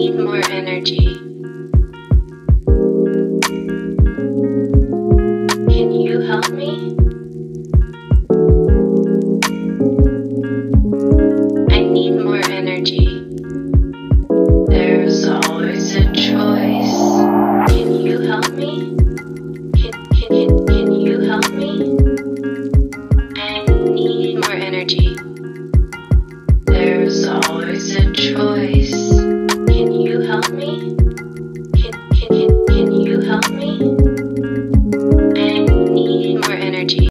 need more energy.